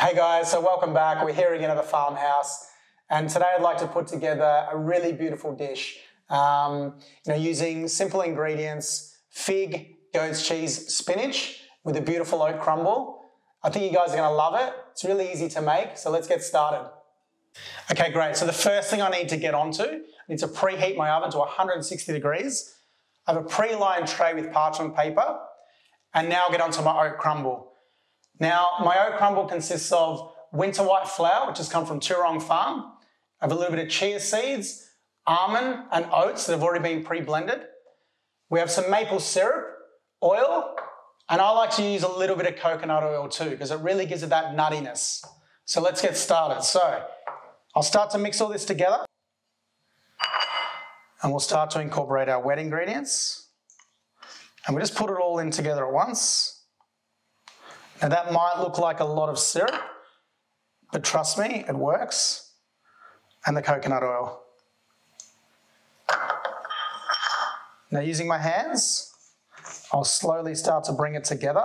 Hey guys, so welcome back. We're here again at the farmhouse, and today I'd like to put together a really beautiful dish. Um, you know, using simple ingredients: fig, goat's cheese, spinach, with a beautiful oat crumble. I think you guys are going to love it. It's really easy to make, so let's get started. Okay, great. So the first thing I need to get onto, I need to preheat my oven to 160 degrees. I have a pre-lined tray with parchment paper, and now I'll get onto my oat crumble. Now, my oat crumble consists of winter white flour, which has come from Tuerong Farm. I have a little bit of chia seeds, almond, and oats that have already been pre-blended. We have some maple syrup, oil, and I like to use a little bit of coconut oil too, because it really gives it that nuttiness. So let's get started. So I'll start to mix all this together. And we'll start to incorporate our wet ingredients. And we just put it all in together at once. Now that might look like a lot of syrup, but trust me, it works. And the coconut oil. Now using my hands, I'll slowly start to bring it together.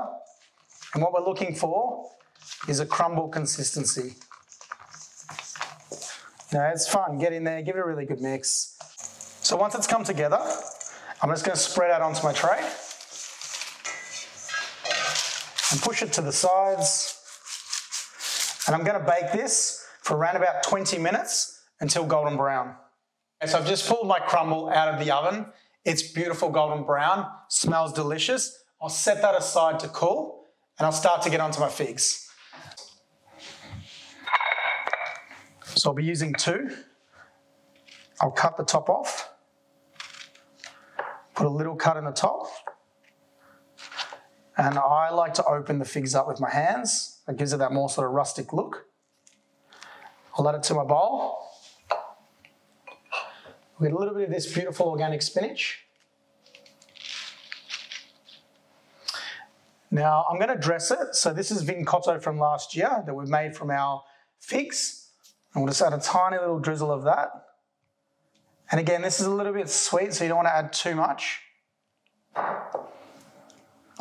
And what we're looking for is a crumble consistency. Now it's fun, get in there, give it a really good mix. So once it's come together, I'm just gonna spread out onto my tray and push it to the sides. And I'm gonna bake this for around about 20 minutes until golden brown. Okay, so I've just pulled my crumble out of the oven. It's beautiful golden brown, smells delicious. I'll set that aside to cool and I'll start to get onto my figs. So I'll be using two. I'll cut the top off, put a little cut in the top, and I like to open the figs up with my hands. It gives it that more sort of rustic look. I'll add it to my bowl. We get a little bit of this beautiful organic spinach. Now I'm going to dress it. So this is vincotto from last year that we've made from our figs. And we'll just add a tiny little drizzle of that. And again, this is a little bit sweet, so you don't want to add too much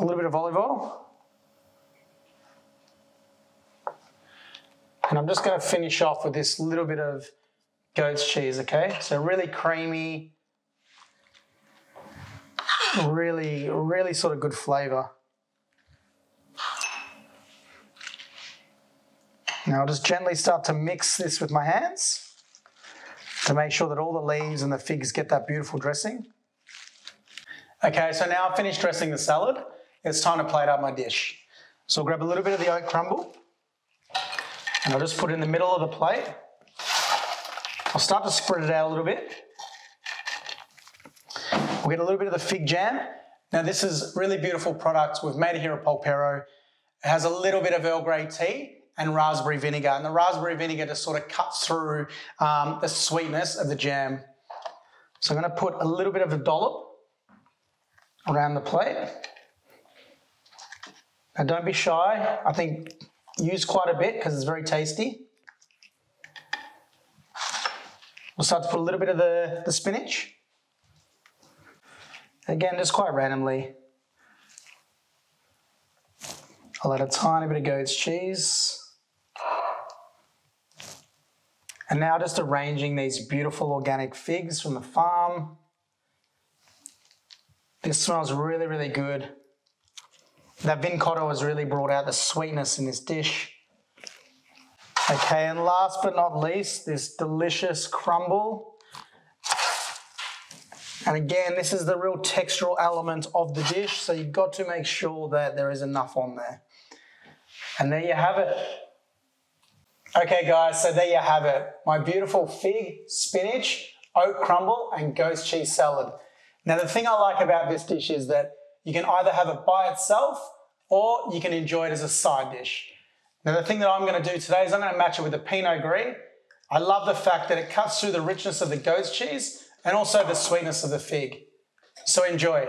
a little bit of olive oil. And I'm just going to finish off with this little bit of goat's cheese, okay? So really creamy, really, really sort of good flavor. Now I'll just gently start to mix this with my hands to make sure that all the leaves and the figs get that beautiful dressing. Okay, so now I've finished dressing the salad it's time to plate up my dish. So I'll grab a little bit of the oat crumble and I'll just put it in the middle of the plate. I'll start to spread it out a little bit. We'll get a little bit of the fig jam. Now this is really beautiful product. We've made it here at Polperro. It has a little bit of Earl Grey tea and raspberry vinegar. And the raspberry vinegar just sort of cuts through um, the sweetness of the jam. So I'm gonna put a little bit of the dollop around the plate. Now don't be shy. I think use quite a bit because it's very tasty. We'll start to put a little bit of the, the spinach. Again, just quite randomly. I'll add a tiny bit of goat's cheese. And now just arranging these beautiful organic figs from the farm. This smells really, really good. That vin cotto has really brought out the sweetness in this dish. Okay, and last but not least, this delicious crumble. And again, this is the real textural element of the dish, so you've got to make sure that there is enough on there. And there you have it. Okay guys, so there you have it. My beautiful fig, spinach, oat crumble, and goat's cheese salad. Now the thing I like about this dish is that you can either have it by itself or you can enjoy it as a side dish. Now, the thing that I'm going to do today is I'm going to match it with a Pinot Gris. I love the fact that it cuts through the richness of the goat's cheese and also the sweetness of the fig. So enjoy.